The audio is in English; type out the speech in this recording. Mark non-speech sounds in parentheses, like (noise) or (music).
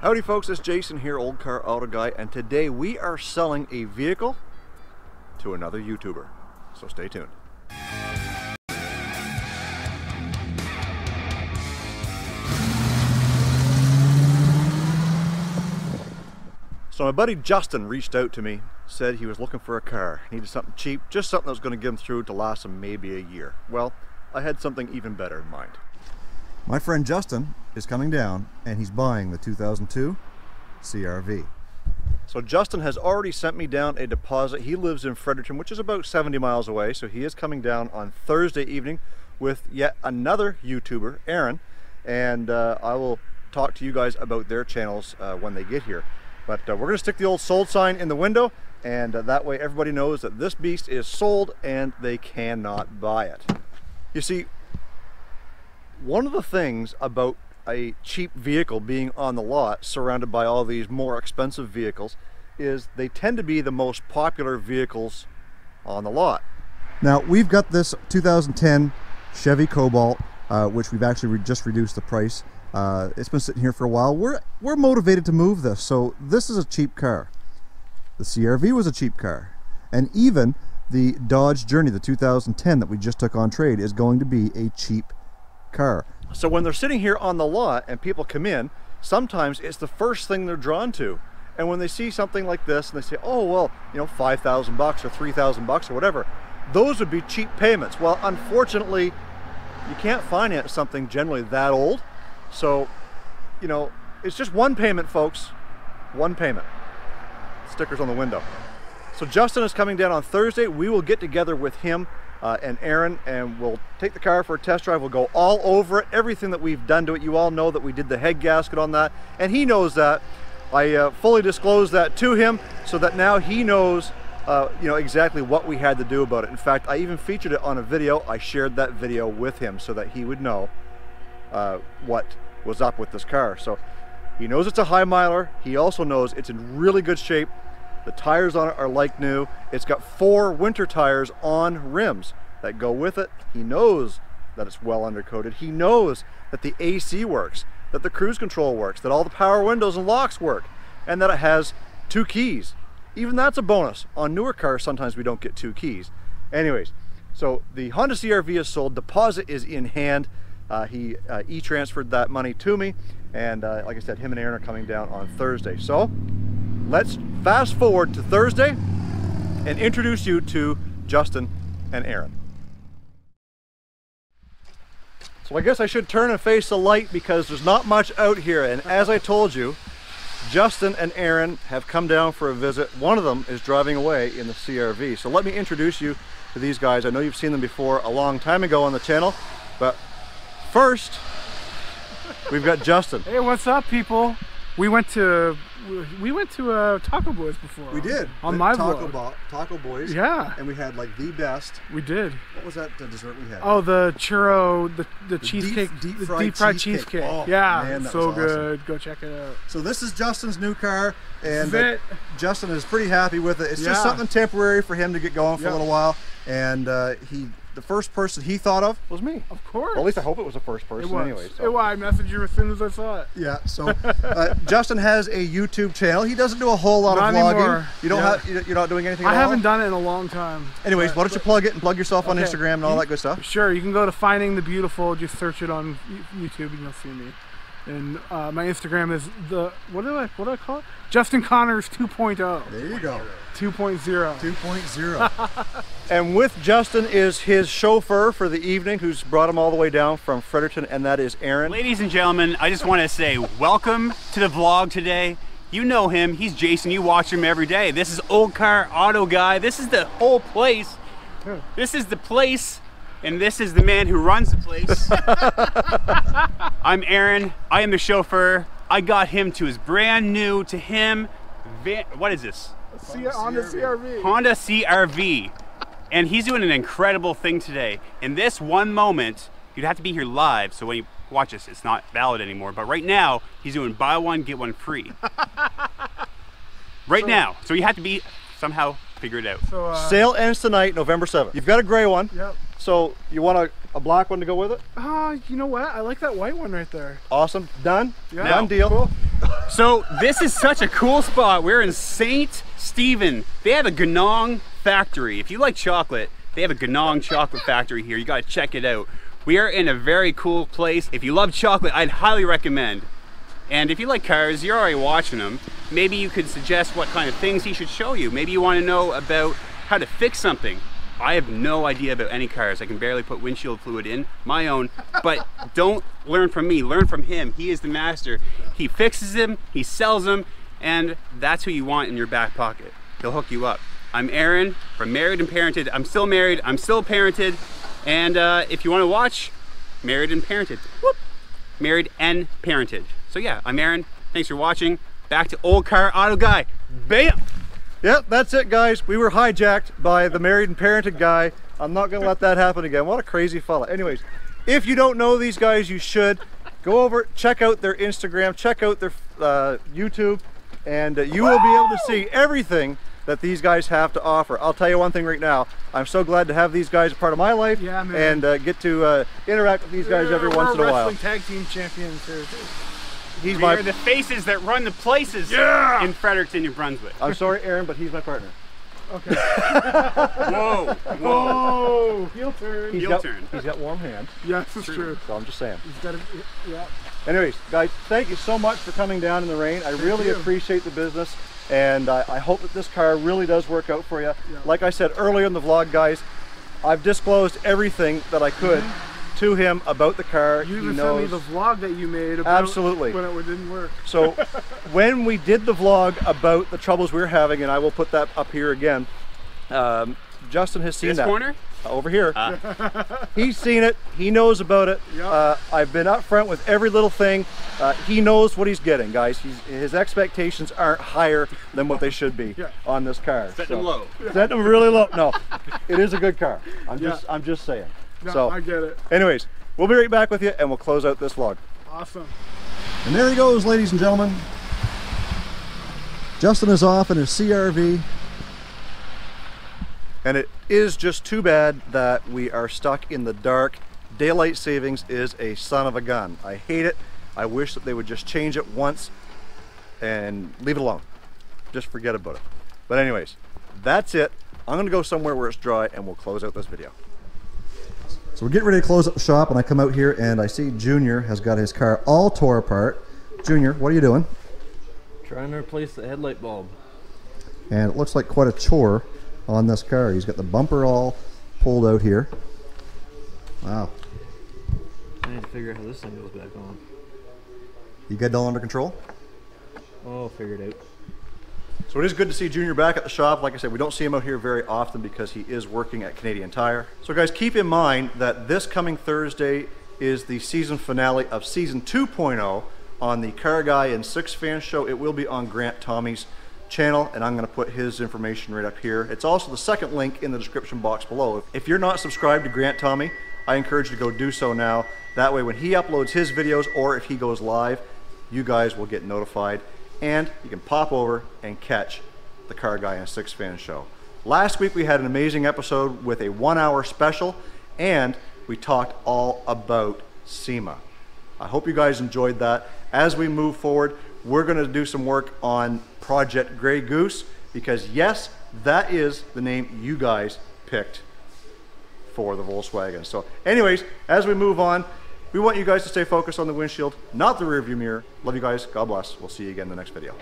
Howdy folks, it's Jason here, Olde Carr Auto Guy, and today we are selling a vehicle to another YouTuber. So stay tuned. So my buddy Justin reached out to me, said he was looking for a car, needed something cheap, just something that was going to get him through to last him maybe a year. Well, I had something even better in mind. My friend Justin is coming down and he's buying the 2002 CRV. So Justin has already sent me down a deposit. He lives in Fredericton, which is about 70 miles away. So he is coming down on Thursday evening with yet another YouTuber, Aaron. And uh, I will talk to you guys about their channels uh, when they get here. But uh, we're going to stick the old sold sign in the window and uh, that way everybody knows that this beast is sold and they cannot buy it. You see, one of the things about a cheap vehicle being on the lot surrounded by all these more expensive vehicles is they tend to be the most popular vehicles on the lot. Now we've got this 2010 Chevy Cobalt uh, which we've actually re just reduced the price uh, it's been sitting here for a while. We're, we're motivated to move this, so this is a cheap car. The CRV was a cheap car. And even the Dodge Journey, the 2010 that we just took on trade, is going to be a cheap So when they're sitting here on the lot and people come in, sometimes it's the first thing they're drawn to. And when they see something like this and they say, oh, well, you know, 5,000 bucks or 3,000 bucks or whatever, those would be cheap payments. Well, unfortunately, you can't finance something generally that old. So, you know, it's just one payment, folks. One payment. Stickers on the window. So Justin is coming down on Thursday. We will get together with him uh, and Aaron and we'll take the car for a test drive. We'll go all over it, everything that we've done to it. You all know that we did the head gasket on that and he knows that. I uh, fully disclosed that to him so that now he knows uh, you know exactly what we had to do about it. In fact, I even featured it on a video. I shared that video with him so that he would know uh, what was up with this car. So he knows it's a high miler. He also knows it's in really good shape. The tires on it are like new. It's got four winter tires on rims that go with it. He knows that it's well undercoated. He knows that the AC works, that the cruise control works, that all the power windows and locks work, and that it has two keys. Even that's a bonus. On newer cars, sometimes we don't get two keys. Anyways, so the Honda CRV is sold, deposit is in hand. Uh, he uh, e-transferred that money to me and uh, like I said him and Aaron are coming down on Thursday so let's fast forward to Thursday and introduce you to Justin and Aaron. So I guess I should turn and face the light because there's not much out here. And as I told you Justin and Aaron have come down for a visit. One of them is driving away in the CRV so let me introduce you to these guys. I know you've seen them before a long time ago on the channel but First, we've got Justin. Hey, what's up, people? We went to we went to uh, Taco Boys before. We did on my Taco, vlog. Taco Boys. Yeah, and we had like the best. We did. What was that the dessert we had? Oh, the churro, the the, the cheesecake, deep, deep, fried, deep fried cheesecake. cheesecake. Oh, yeah, man, so awesome. good. Go check it out. So this is Justin's new car, and uh, Justin is pretty happy with it. It's yeah. just something temporary for him to get going for yep. a little while, and uh, he the first person he thought of was me. Of course. Well, at least I hope it was the first person it was. anyway. So. It was. I messaged you as soon as I saw it. Yeah, so (laughs) uh, Justin has a YouTube channel. He doesn't do a whole lot not of vlogging. Anymore. You don't yeah. have, you're not doing anything I haven't done it in a long time. Anyways, but, why don't you plug it and plug yourself okay. on Instagram and all that good stuff? Sure, you can go to Finding the Beautiful, just search it on YouTube and you'll see me. And uh, my Instagram is the what do I what do I call it? Justin Connors 2.0. There you go. 2.0. 2.0. (laughs) and with Justin is his chauffeur for the evening, who's brought him all the way down from Fredericton, and that is Aaron. Ladies and gentlemen, I just want to say welcome to the vlog today. You know him. He's Jason. You watch him every day. This is Olde Carr Auto Guy. This is the whole place. This is the place and this is the man who runs the place. (laughs) I'm Aaron. I am the chauffeur. I got him to his brand new, to him, van, what is this? Honda, Honda CRV. Honda CRV. And he's doing an incredible thing today. In this one moment, you'd have to be here live, so when you watch this, it's not valid anymore. But right now, he's doing buy one, get one free. (laughs) right so, now. So you have to be somehow figure it out. So, uh, Sale ends tonight, November 7th. You've got a gray one. Yep. So you want a, a black one to go with it? Ah, uh, you know what? I like that white one right there. Awesome. Done? Yeah. Done deal. Cool. (laughs) So this is such a cool spot. We're in St. Stephen. They have a Ganong factory. If you like chocolate, they have a Ganong chocolate factory here. You gotta check it out. We are in a very cool place. If you love chocolate, I'd highly recommend. And if you like cars, you're already watching them. Maybe you could suggest what kind of things he should show you. Maybe you wanna know about how to fix something. I have no idea about any cars. I can barely put windshield fluid in my own, but don't learn from me, learn from him. He is the master. He fixes them, he sells them, and that's who you want in your back pocket. He'll hook you up. I'm Aaron from Married and Parented. I'm still married, I'm still parented, and uh, if you want to watch Married and Parented, whoop, Married and Parented. So yeah, I'm Aaron. Thanks for watching. Back to Olde Carr Auto Guy. Bam! Yep, that's it, guys. We were hijacked by the married and parented guy. I'm not going to let that happen again. What a crazy fella. Anyways, if you don't know these guys, you should. Go over, check out their Instagram, check out their uh, YouTube, and uh, you will be able to see everything that these guys have to offer. I'll tell you one thing right now. I'm so glad to have these guys a part of my life Yeah, and uh, get to uh, interact with these guys every once in a while. tag team champions here. He's We my. are the faces that run the places Yeah! in Fredericton, New Brunswick. I'm sorry, Aaron, but he's my partner. Okay. (laughs) Whoa, whoa. heel turn. He's Heel got, turn. He's got warm hands, (laughs) Yes, it's true. so I'm just saying. He's got a, yeah. Anyways, guys, thank you so much for coming down in the rain. I really you. appreciate the business, and I, I hope that this car really does work out for you. Yeah. Like I said earlier in the vlog, guys, I've disclosed everything that I could mm-hmm. To him about the car. You he even sent me the vlog that you made about Absolutely. when it didn't work. So (laughs) when we did the vlog about the troubles we were having, and I will put that up here again, um, Justin has seen This that. corner? over here. (laughs) He's seen it. He knows about it. Yeah. Uh, I've been up front with every little thing. Uh, he knows what he's getting, guys. He's, his expectations aren't higher than what they should be (laughs) Yeah. on this car. Set them low. Set them really low. No, it is a good car. I'm Yeah. just, I'm just saying. No, so, I get it. anyways, we'll be right back with you, and we'll close out this vlog. Awesome. And there he goes, ladies and gentlemen. Justin is off in his CRV. And it is just too bad that we are stuck in the dark. Daylight savings is a son of a gun. I hate it. I wish that they would just change it once and leave it alone. Just forget about it. But anyways, that's it. I'm gonna go somewhere where it's dry and we'll close out this video. So we're getting ready to close up the shop and I come out here and I see Junior has got his car all tore apart. Junior, what are you doing? Trying to replace the headlight bulb. And it looks like quite a chore on this car. He's got the bumper all pulled out here. Wow. I need to figure out how this thing goes back on. You got it all under control? Oh, figure it out. So it is good to see Junior back at the shop. Like I said, we don't see him out here very often because he is working at Canadian Tire. So guys, keep in mind that this coming Thursday is the season finale of season 2.0 on the Car Guy and Six Fan Show. It will be on Grant Tommy's channel and I'm going to put his information right up here. It's also the second link in the description box below. If you're not subscribed to Grant Tommy, I encourage you to go do so now. That way when he uploads his videos or if he goes live, you guys will get notified and you can pop over and catch the Car Guy and Six Fan Show. Last week we had an amazing episode with a one hour special and we talked all about SEMA. I hope you guys enjoyed that. As we move forward, we're going to do some work on Project Grey Goose because, yes, that is the name you guys picked for the Volkswagen. So, anyways, as we move on, we want you guys to stay focused on the windshield, not the rearview mirror. Love you guys. God bless. We'll see you again in the next video.